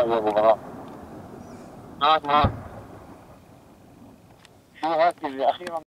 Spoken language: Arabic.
الشعراء والغراء آه، آه. نعم نعم شو هاتي أخيرا